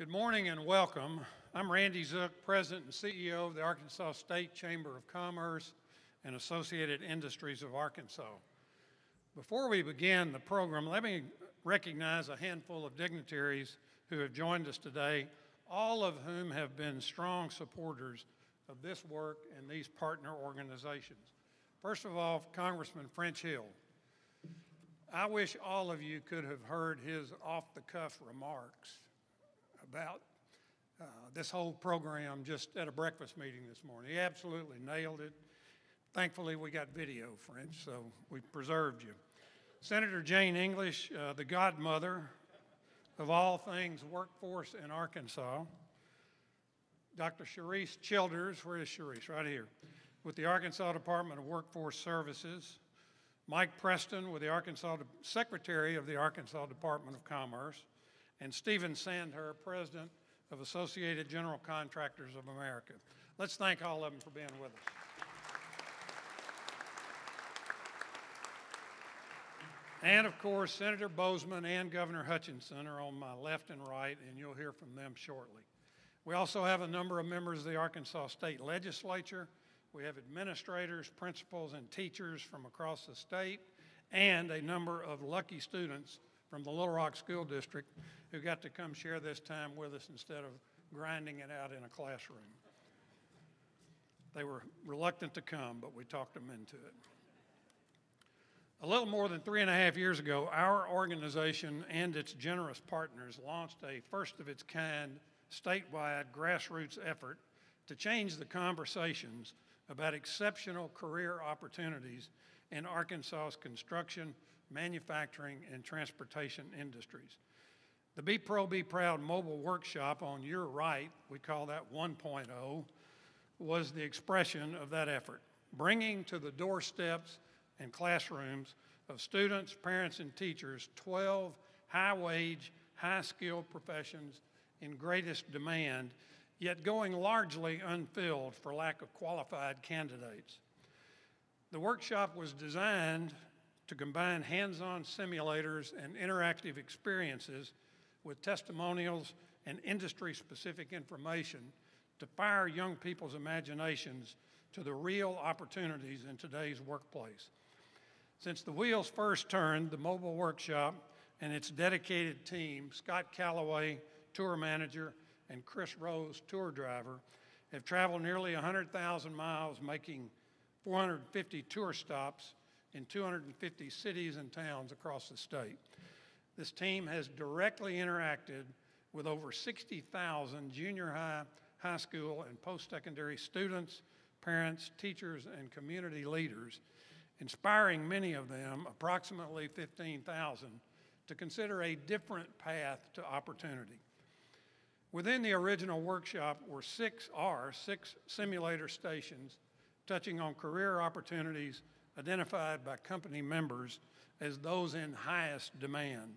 Good morning and welcome. I'm Randy Zook, President and CEO of the Arkansas State Chamber of Commerce and Associated Industries of Arkansas. Before we begin the program, let me recognize a handful of dignitaries who have joined us today, all of whom have been strong supporters of this work and these partner organizations. First of all, Congressman French Hill. I wish all of you could have heard his off the cuff remarks about uh, this whole program just at a breakfast meeting this morning. He absolutely nailed it. Thankfully, we got video, French, so we preserved you. Senator Jane English, uh, the godmother of all things workforce in Arkansas. Dr. Charisse Childers, where is Charisse? Right here, with the Arkansas Department of Workforce Services. Mike Preston with the Arkansas Secretary of the Arkansas Department of Commerce, and Stephen Sandherr, President of Associated General Contractors of America. Let's thank all of them for being with us. And of course, Senator Boozman and Governor Hutchinson are on my left and right, and you'll hear from them shortly. We also have a number of members of the Arkansas State Legislature we have administrators, principals, and teachers from across the state, and a number of lucky students from the Little Rock School District who got to come share this time with us instead of grinding it out in a classroom. They were reluctant to come, but we talked them into it. A little more than three and a half years ago, our organization and its generous partners launched a first of its kind statewide grassroots effort to change the conversations about exceptional career opportunities in Arkansas's construction, manufacturing, and transportation industries. The Be Pro, Be Proud mobile workshop on your right, we call that 1.0, was the expression of that effort, bringing to the doorsteps and classrooms of students, parents, and teachers 12 high wage, high skilled professions in greatest demand yet going largely unfilled for lack of qualified candidates. The workshop was designed to combine hands on simulators and interactive experiences with testimonials and industry specific information to fire young people's imaginations to the real opportunities in today's workplace. Since the wheels first turned, the mobile workshop and its dedicated team, Scott Calloway, tour manager, and Chris Rose, tour driver, have traveled nearly 100,000 miles, making 450 tour stops in 250 cities and towns across the state. This team has directly interacted with over 60,000 junior high, high school, and post secondary students, parents, teachers, and community leaders, inspiring many of them, approximately 15,000, to consider a different path to opportunity. Within the original workshop were six R, six simulator stations touching on career opportunities identified by company members as those in highest demand.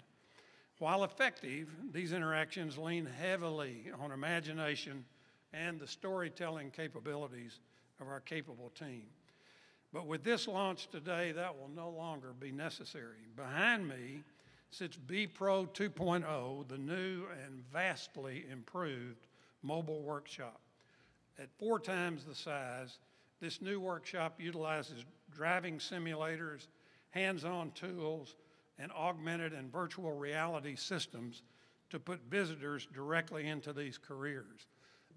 While effective, these interactions lean heavily on imagination and the storytelling capabilities of our capable team. But with this launch today, that will no longer be necessary. Behind me sits Be Pro 2.0, the new and vastly improved mobile workshop. At four times the size, this new workshop utilizes driving simulators, hands on tools, and augmented and virtual reality systems to put visitors directly into these careers.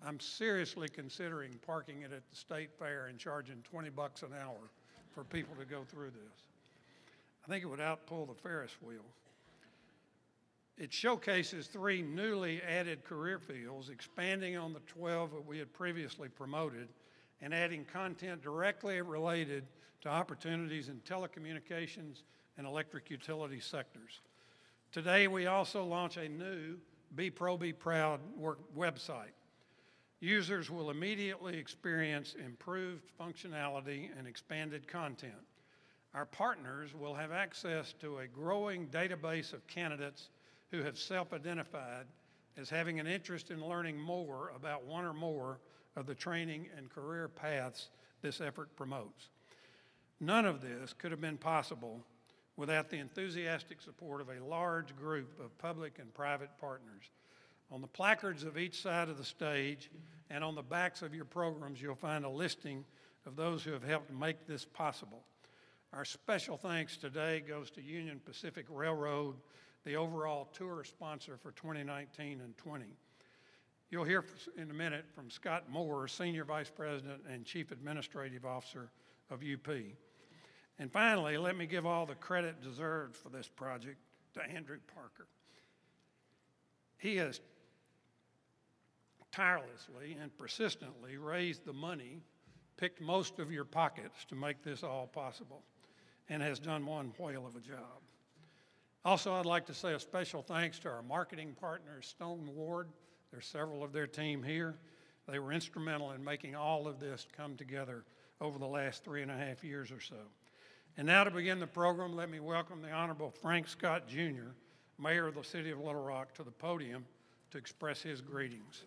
I'm seriously considering parking it at the state fair and charging 20 bucks an hour for people to go through this. I think it would outpull the Ferris wheel. It showcases three newly added career fields, expanding on the 12 that we had previously promoted and adding content directly related to opportunities in telecommunications and electric utility sectors. Today, we also launch a new Be Pro, Be Proud work website. Users will immediately experience improved functionality and expanded content. Our partners will have access to a growing database of candidates who have self identified as having an interest in learning more about one or more of the training and career paths this effort promotes. None of this could have been possible without the enthusiastic support of a large group of public and private partners. On the placards of each side of the stage and on the backs of your programs, you'll find a listing of those who have helped make this possible. Our special thanks today goes to Union Pacific Railroad, the overall tour sponsor for 2019 and 20. You'll hear in a minute from Scott Moore, Senior Vice President and Chief Administrative Officer of UP. And finally, let me give all the credit deserved for this project to Andrew Parker. He has tirelessly and persistently raised the money, picked most of your pockets to make this all possible, and has done one whale of a job. Also, I'd like to say a special thanks to our marketing partner, Stone Ward. There's several of their team here. They were instrumental in making all of this come together over the last three and a half years or so. And now to begin the program, let me welcome the Honorable Frank Scott Jr., Mayor of the City of Little Rock, to the podium to express his greetings.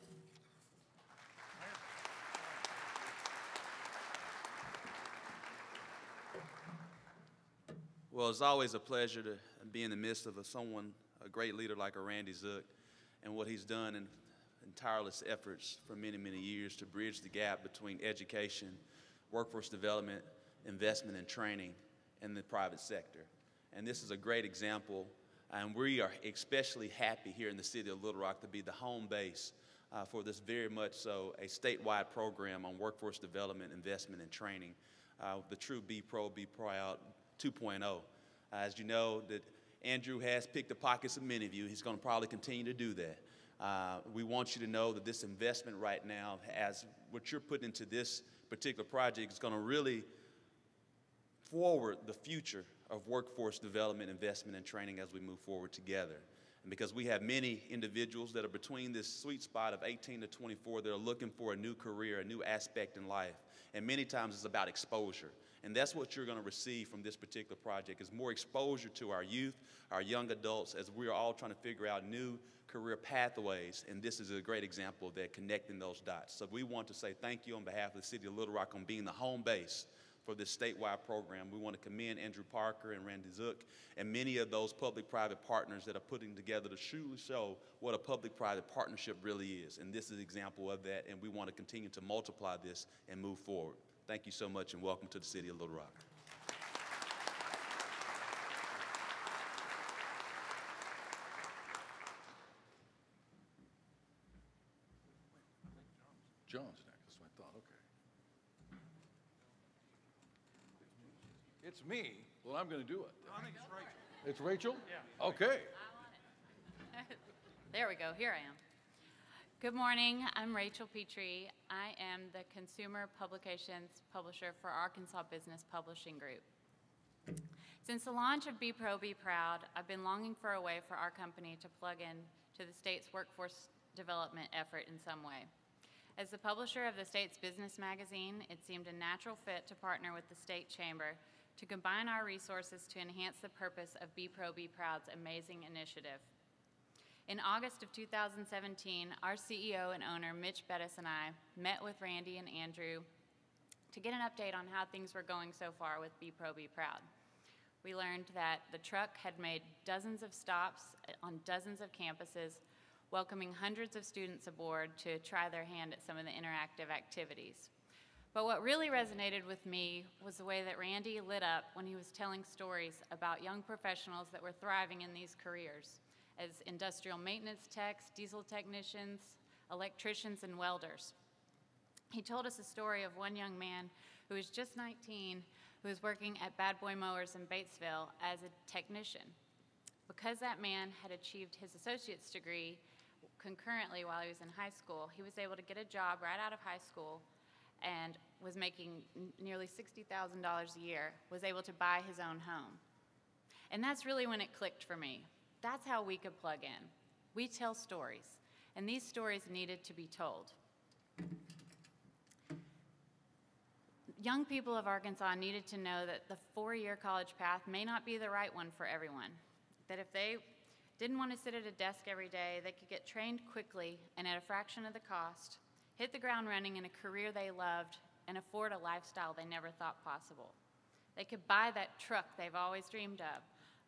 Well, it's always a pleasure to be in the midst of a, someone, a great leader like a Randy Zook, and what he's done in, in tireless efforts for many, many years to bridge the gap between education, workforce development, investment, and training in the private sector. And this is a great example, and we are especially happy here in the city of Little Rock to be the home base uh, for this very much so a statewide program on workforce development, investment, and training, uh, the true Be Pro, Be Proud 2.0. Uh, as you know, that Andrew has picked the pockets of many of you. He's going to probably continue to do that. Uh, we want you to know that this investment right now, as what you're putting into this particular project, is going to really forward the future of workforce development, investment, and training as we move forward together. And because we have many individuals that are between this sweet spot of 18 to 24 that are looking for a new career, a new aspect in life. And many times it's about exposure. And that's what you're going to receive from this particular project is more exposure to our youth, our young adults, as we are all trying to figure out new career pathways. And this is a great example of that, connecting those dots. So we want to say thank you on behalf of the city of Little Rock on being the home base for this statewide program. We want to commend Andrew Parker and Randy Zook and many of those public-private partners that are putting together to truly show what a public-private partnership really is. And this is an example of that, and we want to continue to multiply this and move forward. Thank you so much, and welcome to the city of Little Rock. John's next, that's what I thought, okay. It's me, well, I'm gonna do it. I think it's Rachel. It's Rachel? Yeah. Okay. There we go, here I am. Good morning, I'm Rachel Petrie. I am the Consumer Publications Publisher for Arkansas Business Publishing Group. Since the launch of Be Pro, Be Proud, I've been longing for a way for our company to plug in to the state's workforce development effort in some way. As the publisher of the state's business magazine, it seemed a natural fit to partner with the state chamber to combine our resources to enhance the purpose of Be Pro, Be Proud's amazing initiative. In August of 2017, our CEO and owner, Mitch Bettis, and I met with Randy and Andrew to get an update on how things were going so far with Be Pro, Be Proud. We learned that the truck had made dozens of stops on dozens of campuses, welcoming hundreds of students aboard to try their hand at some of the interactive activities. But what really resonated with me was the way that Randy lit up when he was telling stories about young professionals that were thriving in these careers as industrial maintenance techs, diesel technicians, electricians, and welders. He told us a story of one young man who was just 19 who was working at Bad Boy Mowers in Batesville as a technician. Because that man had achieved his associate's degree concurrently while he was in high school, he was able to get a job right out of high school and was making nearly $60,000 a year, was able to buy his own home. And that's really when it clicked for me. That's how we could plug in. We tell stories, and these stories needed to be told. Young people of Arkansas needed to know that the four year college path may not be the right one for everyone. That if they didn't want to sit at a desk every day, they could get trained quickly and at a fraction of the cost, hit the ground running in a career they loved, and afford a lifestyle they never thought possible. They could buy that truck they've always dreamed of,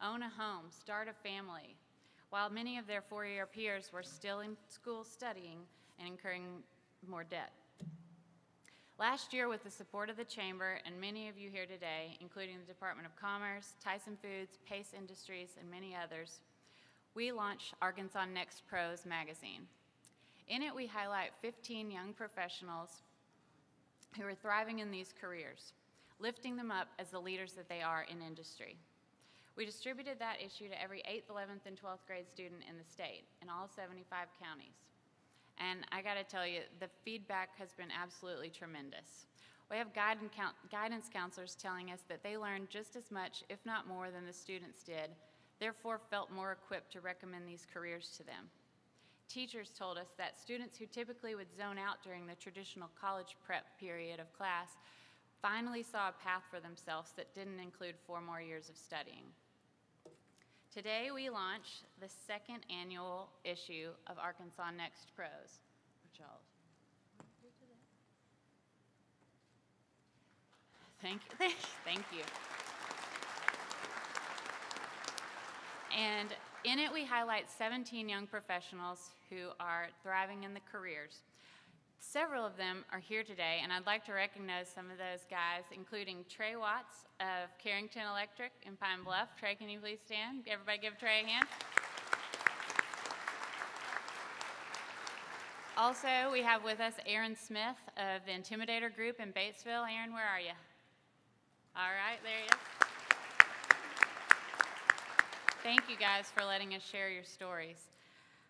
own a home, start a family, while many of their four-year peers were still in school studying and incurring more debt. Last year, with the support of the Chamber and many of you here today, including the Department of Commerce, Tyson Foods, Pace Industries, and many others, we launched Arkansas Next Pros magazine. In it, we highlight 15 young professionals who are thriving in these careers, lifting them up as the leaders that they are in industry. We distributed that issue to every 8th, 11th, and 12th grade student in the state in all 75 counties. And I got to tell you, the feedback has been absolutely tremendous. We have guidance counselors telling us that they learned just as much, if not more, than the students did, therefore felt more equipped to recommend these careers to them. Teachers told us that students who typically would zone out during the traditional college prep period of class finally saw a path for themselves that didn't include four more years of studying. Today, we launch the second annual issue of Arkansas Next Pros. Charles. Thank you, thank, thank you. And in it, we highlight 17 young professionals who are thriving in the careers. Several of them are here today, and I'd like to recognize some of those guys, including Trey Watts of Carrington Electric in Pine Bluff. Trey, can you please stand? Everybody give Trey a hand. Also, we have with us Aaron Smith of the Intimidator Group in Batesville. Aaron, where are you? All right, there he is. Thank you guys for letting us share your stories.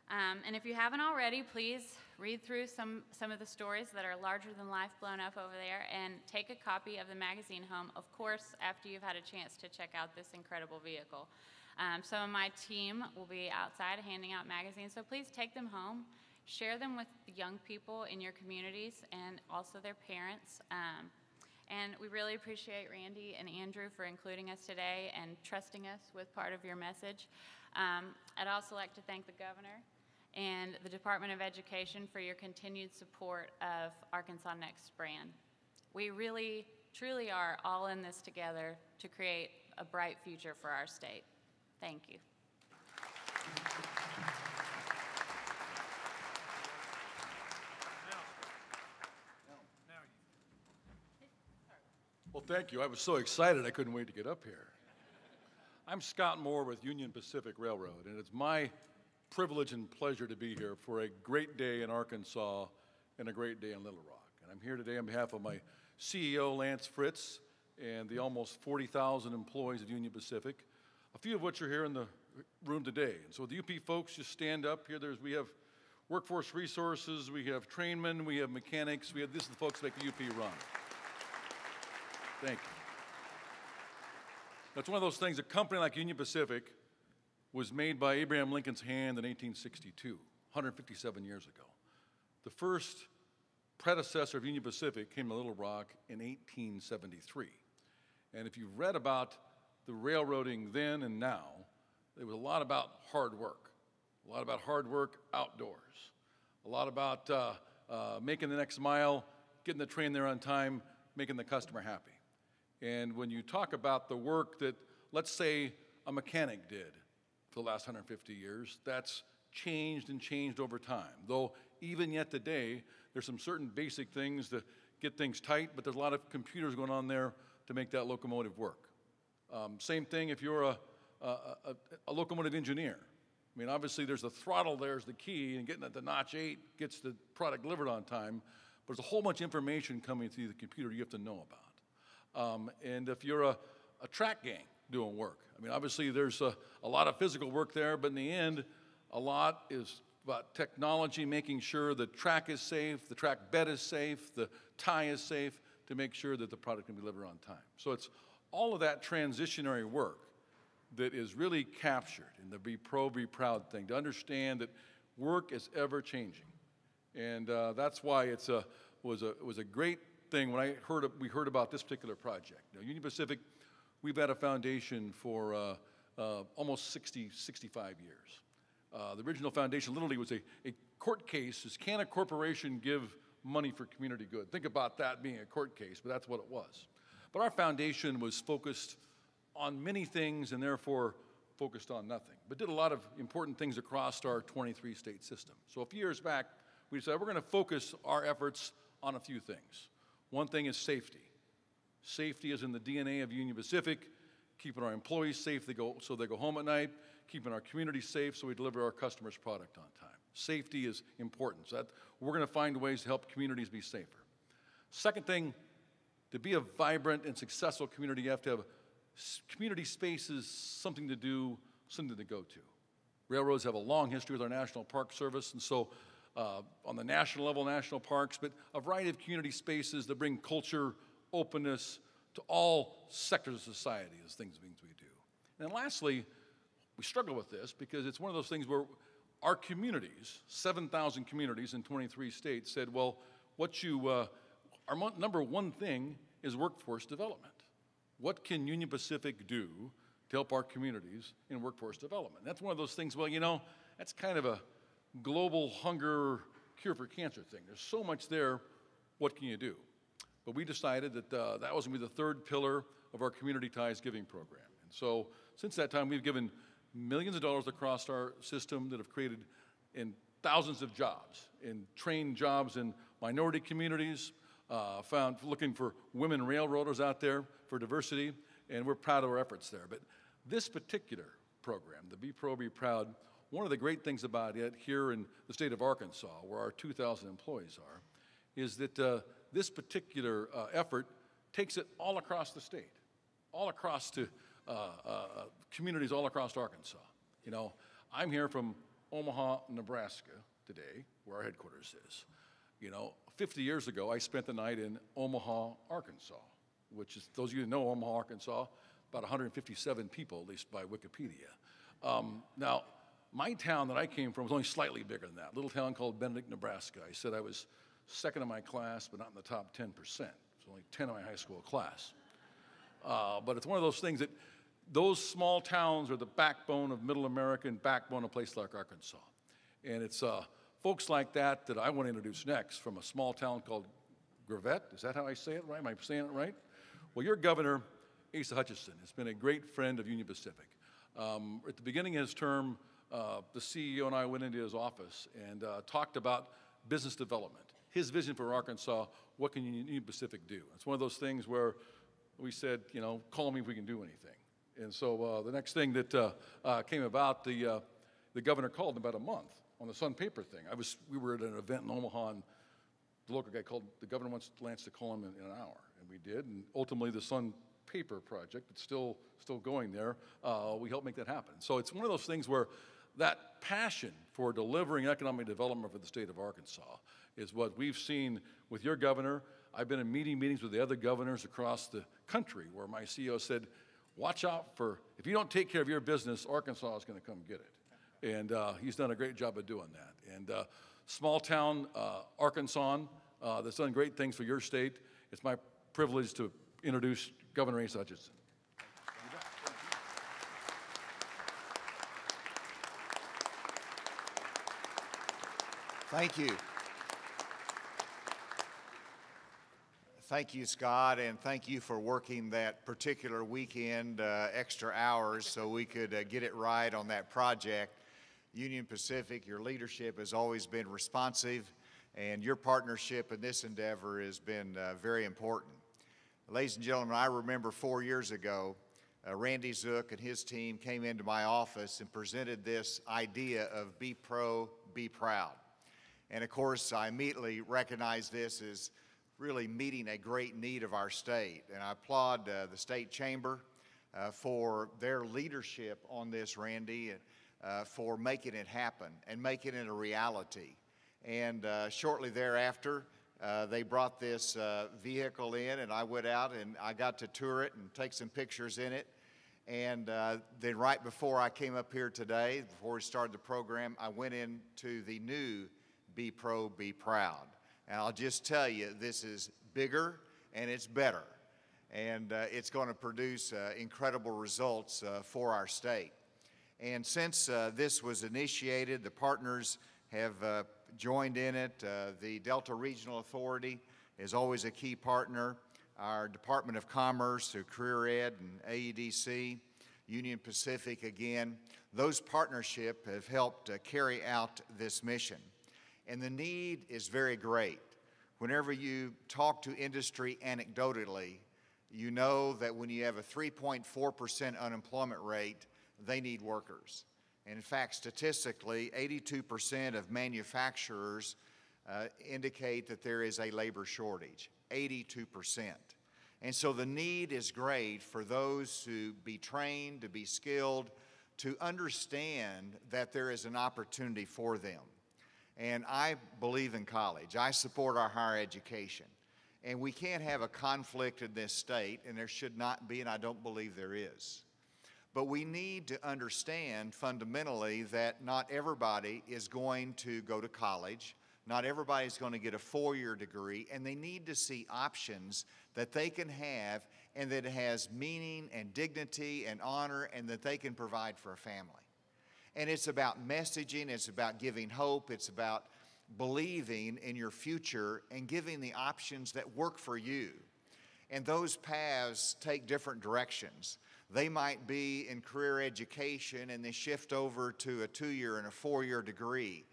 Um, and if you haven't already, please read through some, some of the stories that are larger than life blown up over there and take a copy of the magazine home, of course, after you've had a chance to check out this incredible vehicle. Um, some of my team will be outside handing out magazines, so please take them home. Share them with the young people in your communities and also their parents. Um, and we really appreciate Randy and Andrew for including us today and trusting us with part of your message. Um, I'd also like to thank the governor and the Department of Education for your continued support of Arkansas Next brand. We really, truly are all in this together to create a bright future for our state. Thank you. Well, thank you. I was so excited I couldn't wait to get up here. I'm Scott Moore with Union Pacific Railroad, and it's my privilege and pleasure to be here for a great day in Arkansas and a great day in Little Rock. And I'm here today on behalf of my CEO, Lance Fritz, and the almost 40,000 employees of Union Pacific, a few of which are here in the room today. And so the UP folks just stand up here. There's, we have workforce resources, we have trainmen, we have mechanics, we have, this is the folks that make the UP run. Thank you. That's one of those things, a company like Union Pacific was made by Abraham Lincoln's hand in 1862, 157 years ago. The first predecessor of Union Pacific came to Little Rock in 1873. And if you've read about the railroading then and now, there was a lot about hard work, a lot about hard work outdoors, a lot about uh, uh, making the next mile, getting the train there on time, making the customer happy. And when you talk about the work that, let's say, a mechanic did for the last 150 years, that's changed and changed over time. Though, even yet today, there's some certain basic things to get things tight, but there's a lot of computers going on there to make that locomotive work. Um, same thing if you're a, a, a, a, locomotive engineer. I mean, obviously, there's the throttle, there's the key, and getting at the notch eight gets the product delivered on time, but there's a whole bunch of information coming through the computer you have to know about. Um, and if you're a, a, track gang doing work, I mean, obviously there's a, a lot of physical work there, but in the end, a lot is about technology, making sure the track is safe, the track bed is safe, the tie is safe to make sure that the product can be delivered on time. So it's all of that transitionary work that is really captured in the Be Pro, Be Proud thing, to understand that work is ever changing. And uh, that's why it's a, was, a, was a great thing when I heard we heard about this particular project. Now, Union Pacific, we've had a foundation for uh, uh, almost 60, 65 years. Uh, the original foundation literally was a, a court case. Is can a corporation give money for community good? Think about that being a court case, but that's what it was. But our foundation was focused on many things and therefore focused on nothing, but did a lot of important things across our 23 state system. So a few years back, we decided we're going to focus our efforts on a few things. One thing is safety. Safety is in the DNA of Union Pacific, keeping our employees safe they go, so they go home at night, keeping our community safe so we deliver our customers' product on time. Safety is important. So that, we're going to find ways to help communities be safer. Second thing, to be a vibrant and successful community, you have to have community spaces, something to do, something to go to. Railroads have a long history with our National Park Service, and so uh, on the national level, national parks, but a variety of community spaces that bring culture, openness to all sectors of society as things, things we do. And lastly, we struggle with this because it's one of those things where our communities, 7,000 communities in 23 states, said, well, what you, uh, our number one thing is workforce development. What can Union Pacific do to help our communities in workforce development? That's one of those things, well, you know, that's kind of a global hunger cure for cancer thing. There's so much there, what can you do? But we decided that uh, that was going to be the third pillar of our Community Ties Giving program. And so since that time, we've given millions of dollars across our system that have created in thousands of jobs, in trained jobs in minority communities, uh, found looking for women railroaders out there for diversity, and we're proud of our efforts there. But this particular program, the Be Pro, Be Proud, one of the great things about it here in the state of Arkansas, where our 2,000 employees are, is that uh, this particular uh, effort takes it all across the state, all across to uh, uh, communities all across Arkansas. You know, I'm here from Omaha, Nebraska today, where our headquarters is. You know, 50 years ago, I spent the night in Omaha, Arkansas, which is, those of you who know Omaha, Arkansas, about 157 people, at least by Wikipedia. Um, now, my town that I came from was only slightly bigger than that, little town called Benedict, Nebraska. I said I was second in my class, but not in the top 10%. It's only 10 in my high school class. Uh, but it's one of those things that those small towns are the backbone of middle America and backbone of a place like Arkansas. And it's uh, folks like that that I want to introduce next from a small town called Gravette. Is that how I say it right? Am I saying it right? Well, your governor, Asa Hutchinson, has been a great friend of Union Pacific. Um, at the beginning of his term, uh, the CEO and I went into his office and uh, talked about business development. His vision for Arkansas, what can Union Pacific do? It's one of those things where we said, you know, call me if we can do anything. And so uh, the next thing that uh, uh, came about, the, uh, the governor called in about a month on the Sun Paper thing. I was, we were at an event in Omaha, and the local guy called, the governor wants Lance to call him in, in an hour, and we did. And ultimately, the Sun Paper project, it's still, still going there, we helped make that happen. So it's one of those things where that passion for delivering economic development for the state of Arkansas is what we've seen with your governor. I've been in meeting meetings with the other governors across the country where my CEO said, watch out for, if you don't take care of your business, Arkansas is going to come get it. And uh, he's done a great job of doing that. And uh, small town uh, Arkansas uh, that's done great things for your state. It's my privilege to introduce Governor Asa Hutchinson. Thank you. Thank you, Scott, and thank you for working that particular weekend uh, extra hours so we could uh, get it right on that project. Union Pacific, your leadership has always been responsive, and your partnership in this endeavor has been uh, very important. Ladies and gentlemen, I remember four years ago, uh, Randy Zook and his team came into my office and presented this idea of be pro, be proud. And of course, I immediately recognized this as really meeting a great need of our state. And I applaud uh, the state chamber uh, for their leadership on this, Randy, uh, for making it happen and making it a reality. And uh, shortly thereafter, uh, they brought this uh, vehicle in, and I went out and I got to tour it and take some pictures in it. And then, right before I came up here today, before we started the program, I went into the new Be Pro, Be Proud. And I'll just tell you, this is bigger and it's better. And uh, it's going to produce uh, incredible results uh, for our state. And since uh, this was initiated, the partners have uh, joined in it. Uh, the Delta Regional Authority is always a key partner. Our Department of Commerce through Career Ed and AEDC, Union Pacific again. Those partnership have helped carry out this mission. And the need is very great. Whenever you talk to industry anecdotally, you know that when you have a 3.4% unemployment rate, they need workers. And in fact, statistically, 82% of manufacturers uh, indicate that there is a labor shortage. 82%. And so the need is great for those to be trained, to be skilled, to understand that there is an opportunity for them. And I believe in college. I support our higher education. And we can't have a conflict in this state, and there should not be, and I don't believe there is. But we need to understand fundamentally that not everybody is going to go to college. Not everybody is going to get a four year degree, and they need to see options that they can have and that has meaning and dignity and honor and that they can provide for a family. And it's about messaging, it's about giving hope, it's about believing in your future and giving the options that work for you. And those paths take different directions. They might be in career education and they shift over to a two year and a four year degree,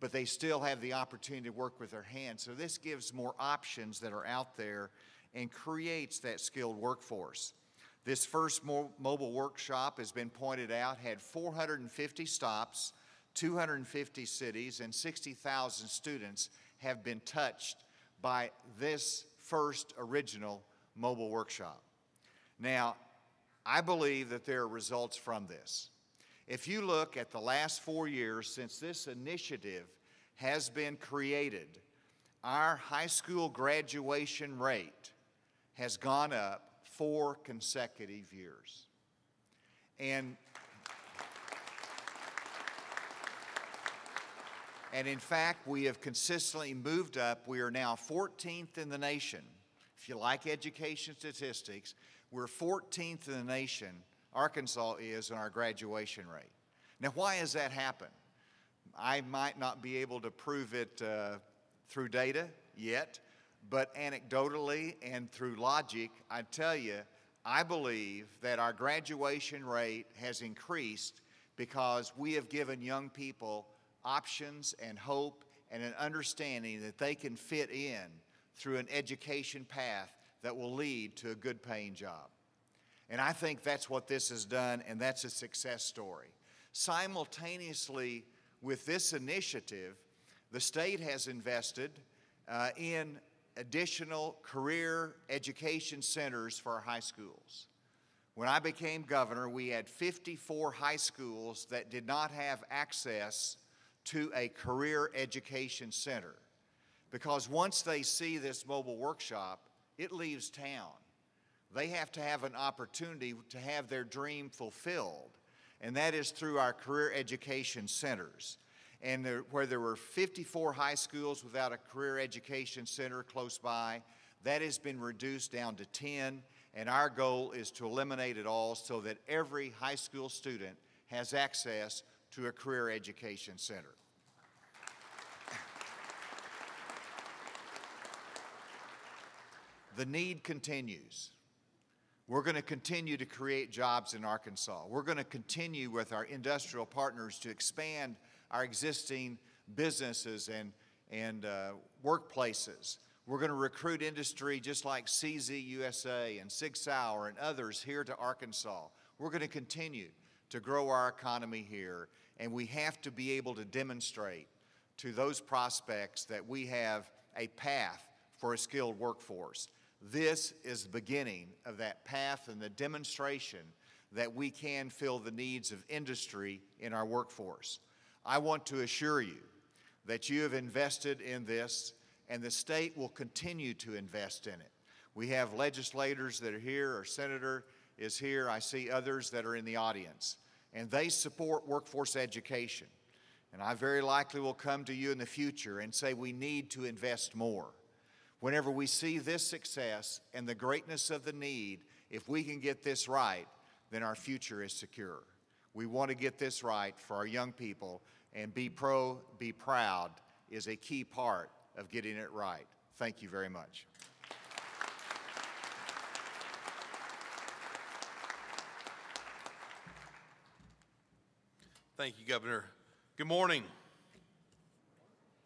but they still have the opportunity to work with their hands. So this gives more options that are out there and creates that skilled workforce. This first mobile workshop has been pointed out, had 450 stops, 250 cities, and 60,000 students have been touched by this first original mobile workshop. Now, I believe that there are results from this. If you look at the last four years since this initiative has been created, our high school graduation rate has gone up four consecutive years. And And in fact, we have consistently moved up. We are now 14th in the nation. If you like education statistics, we're 14th in the nation, Arkansas is, in our graduation rate. Now, why has that happened? I might not be able to prove it uh, through data yet, but anecdotally and through logic, I tell you, I believe that our graduation rate has increased because we have given young people options and hope and an understanding that they can fit in through an education path that will lead to a good paying job. And I think that's what this has done, and that's a success story. Simultaneously with this initiative, the state has invested uh, in additional career education centers for our high schools. When I became governor, we had 54 high schools that did not have access to a career education center. Because once they see this mobile workshop, it leaves town. They have to have an opportunity to have their dream fulfilled, and that is through our career education centers. And there, where there were 54 high schools without a career education center close by, that has been reduced down to 10, and our goal is to eliminate it all so that every high school student has access to a career education center. The need continues. We're going to continue to create jobs in Arkansas. We're going to continue with our industrial partners to expand our existing businesses and, and uh, workplaces. We're going to recruit industry just like CZ USA and Sig Sauer and others here to Arkansas. We're going to continue to grow our economy here, and we have to be able to demonstrate to those prospects that we have a path for a skilled workforce. This is the beginning of that path and the demonstration that we can fill the needs of industry in our workforce. I want to assure you that you have invested in this and the state will continue to invest in it. We have legislators that are here, our senator is here. I see others that are in the audience, and they support workforce education. And I very likely will come to you in the future and say we need to invest more. Whenever we see this success and the greatness of the need, if we can get this right, then our future is secure. We want to get this right for our young people, and be pro, be proud is a key part of getting it right. Thank you very much. Thank you, Governor. Good morning.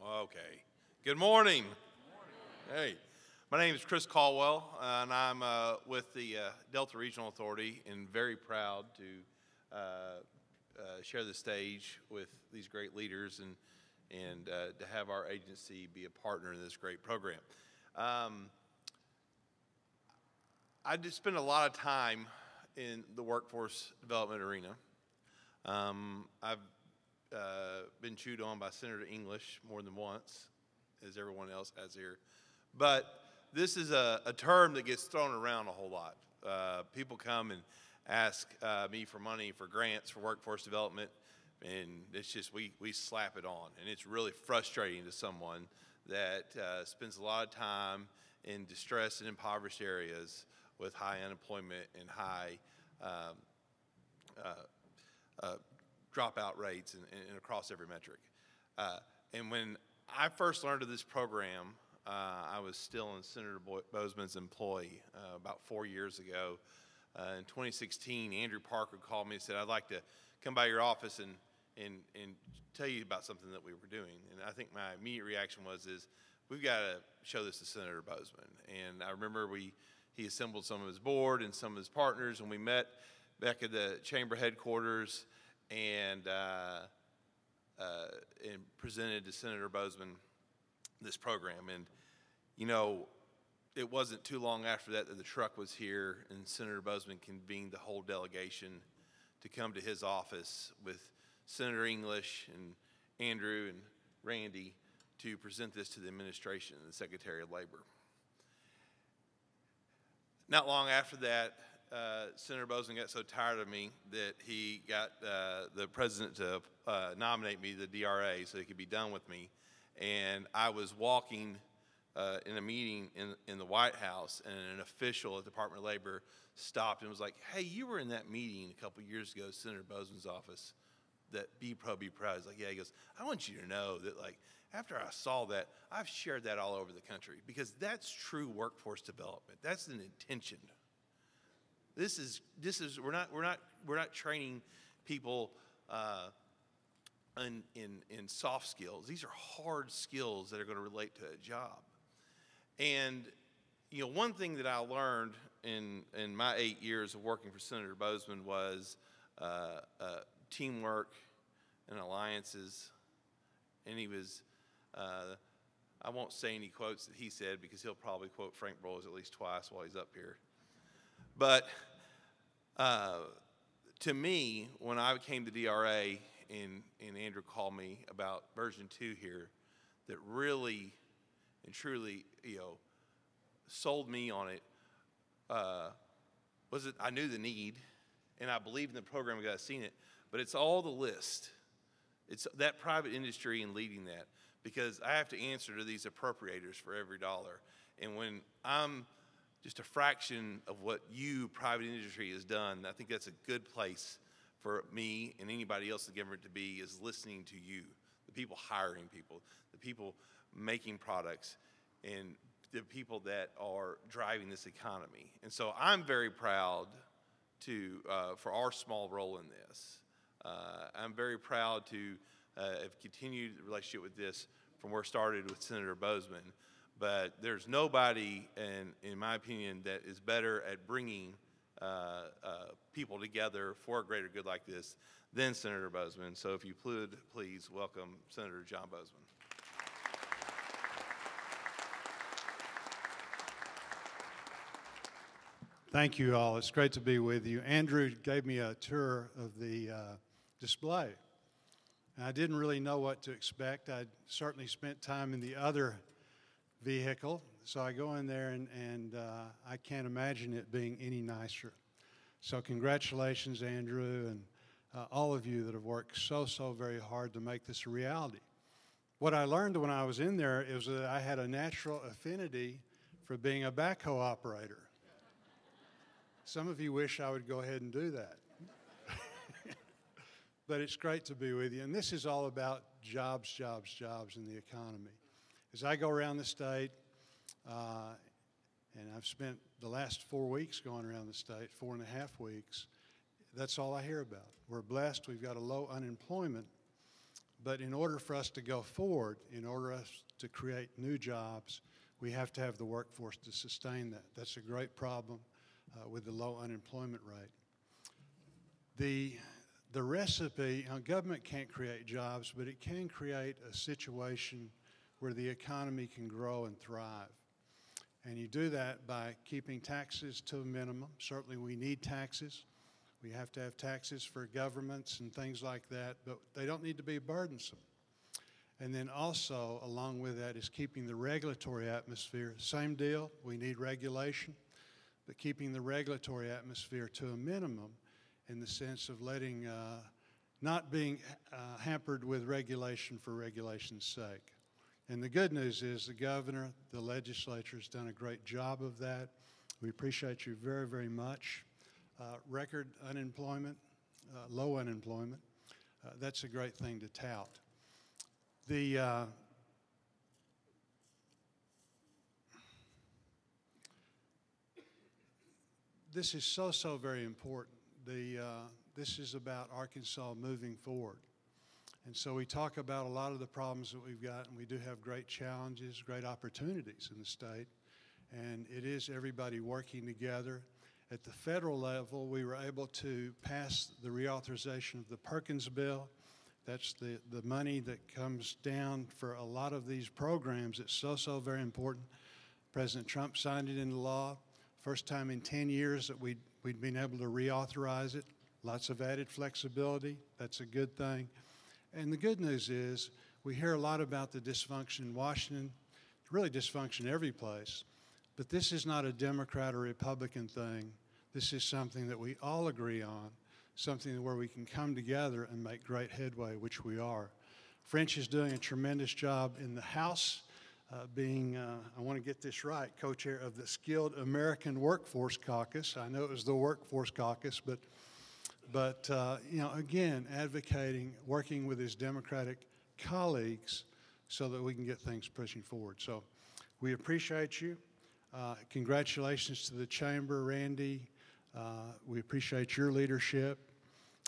Okay. Good morning. Hey, my name is Chris Caldwell, and I'm uh, with the uh, Delta Regional Authority, and very proud to uh, uh, share the stage with these great leaders and and uh, to have our agency be a partner in this great program. Um, I just spend a lot of time in the workforce development arena. Um, I've uh, been chewed on by Senator English more than once, as everyone else has here. But this is a, a term that gets thrown around a whole lot. Uh, people come and ask uh, me for money for grants for workforce development, and it's just we, we slap it on. And it's really frustrating to someone that uh, spends a lot of time in distressed and impoverished areas with high unemployment and high um, uh, uh, dropout rates and, and across every metric. Uh, and when I first learned of this program, uh, I was still in Senator Bo- Boozman's employ about four years ago. Uh, in 2016, Andrew Parker called me and said, I'd like to come by your office and, and, and tell you about something that we were doing. And I think my immediate reaction was, is we've got to show this to Senator Boozman. And I remember we, he assembled some of his board and some of his partners, and we met back at the chamber headquarters and, uh, uh, and presented to Senator Boozman this program. And, you know, it wasn't too long after that that the truck was here and Senator Boozman convened the whole delegation to come to his office with Senator English and Andrew and Randy to present this to the administration and the Secretary of Labor. Not long after that, uh, Senator Boozman got so tired of me that he got uh, the president to uh, nominate me to the DRA so he could be done with me. And I was walking uh, in a meeting in, in the White House, and an official at the Department of Labor stopped and was like, Hey, you were in that meeting a couple years ago, Senator Boozman's office, that Be Pro, Be Proud. He's like, Yeah, he goes, I want you to know that, like, after I saw that, I've shared that all over the country because that's true workforce development. That's an intention. This is this is we're not we're not we're not training people uh, in, in in soft skills. These are hard skills that are going to relate to a job. And you know, one thing that I learned in in my eight years of working for Senator Boozman was uh, uh, teamwork and alliances. And he was. Uh, I won't say any quotes that he said because he'll probably quote Frank Broyles at least twice while he's up here. But uh, to me, when I came to DRA and, and Andrew called me about version two here, that really and truly, you know, sold me on it, uh, was it I knew the need and I believed in the program because I've seen it, but it's all the list. It's that private industry and leading that because I have to answer to these appropriators for every dollar. And when I'm just a fraction of what you, private industry, has done, I think that's a good place for me and anybody else in the government to be is listening to you, the people hiring people, the people making products, and the people that are driving this economy. And so I'm very proud to, uh, for our small role in this. Uh, I'm very proud to uh, have continued the relationship with this from where it started with Senator Boozman. But there's nobody, in, in my opinion, that is better at bringing uh, uh, people together for a greater good like this than Senator Boozman. So if you would, please welcome Senator John Boozman. Thank you all. It's great to be with you. Andrew gave me a tour of the uh, display. I didn't really know what to expect. I'd certainly spent time in the other vehicle, so I go in there and, and uh, I can't imagine it being any nicer. So, congratulations, Andrew, and uh, all of you that have worked so, so very hard to make this a reality. What I learned when I was in there is that I had a natural affinity for being a backhoe operator. Some of you wish I would go ahead and do that. but it's great to be with you. And this is all about jobs, jobs, jobs in the economy. As I go around the state, uh, and I've spent the last four weeks going around the state, four and a half weeks, that's all I hear about. We're blessed, we've got a low unemployment, but in order for us to go forward, in order us to create new jobs, we have to have the workforce to sustain that. That's a great problem uh, with the low unemployment rate. The, the recipe, know, government can't create jobs, but it can create a situation where the economy can grow and thrive. And you do that by keeping taxes to a minimum. Certainly, we need taxes. We have to have taxes for governments and things like that, but they don't need to be burdensome. And then also, along with that, is keeping the regulatory atmosphere. Same deal, we need regulation, but keeping the regulatory atmosphere to a minimum in the sense of letting, uh, not being uh, hampered with regulation for regulation's sake. And the good news is the governor, the legislature has done a great job of that. We appreciate you very, very much. Uh, record unemployment, uh, low unemployment, uh, that's a great thing to tout. The this is so so very important. The uh, this is about Arkansas moving forward, and so we talk about a lot of the problems that we've got, and we do have great challenges, great opportunities in the state, and it is everybody working together. At the federal level, we were able to pass the reauthorization of the Perkins bill. That's the, the money that comes down for a lot of these programs. It's so, so very important. President Trump signed it into law. First time in 10 years that we'd, we'd been able to reauthorize it. Lots of added flexibility. That's a good thing. And the good news is we hear a lot about the dysfunction in Washington, really dysfunction every place. But this is not a Democrat or Republican thing. This is something that we all agree on, something where we can come together and make great headway, which we are. French is doing a tremendous job in the House, uh, being, uh, I want to get this right, co chair of the Skilled American Workforce Caucus. I know it was the Workforce Caucus, but, but uh, you know, again, advocating, working with his Democratic colleagues so that we can get things pushing forward. So we appreciate you. Uh, congratulations to the chamber, Randy. Uh, we appreciate your leadership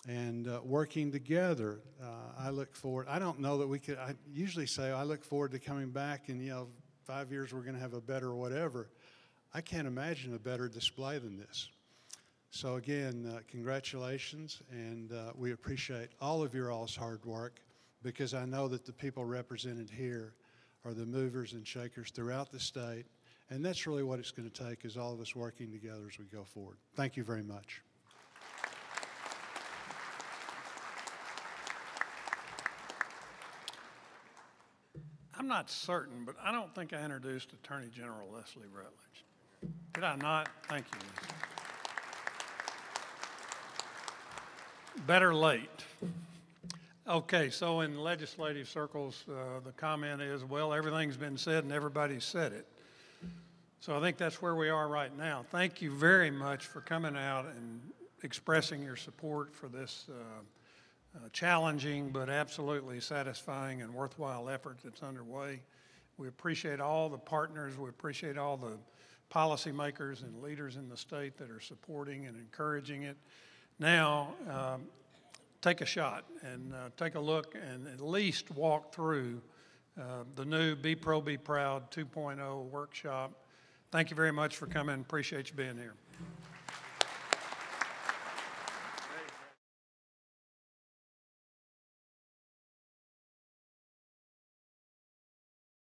and uh, working together. Uh, I look forward. I don't know that we could. I usually say I look forward to coming back, and you know, five years we're going to have a better whatever. I can't imagine a better display than this. So again, uh, congratulations, and uh, we appreciate all of your all's hard work because I know that the people represented here are the movers and shakers throughout the state and that's really what it's going to take is all of us working together as we go forward. Thank you very much. I'm not certain, but I don't think I introduced Attorney General Leslie Rutledge. Did I not? Thank you. Better late. Okay, so in legislative circles, uh, the comment is, well, everything's been said and everybody's said it. So I think that's where we are right now. Thank you very much for coming out and expressing your support for this uh, uh, challenging but absolutely satisfying and worthwhile effort that's underway. We appreciate all the partners, we appreciate all the policymakers and leaders in the state that are supporting and encouraging it. Now, um, take a shot and uh, take a look and at least walk through uh, the new Be Pro, Be Proud 2.0 workshop Thank you very much for coming. Appreciate you being here.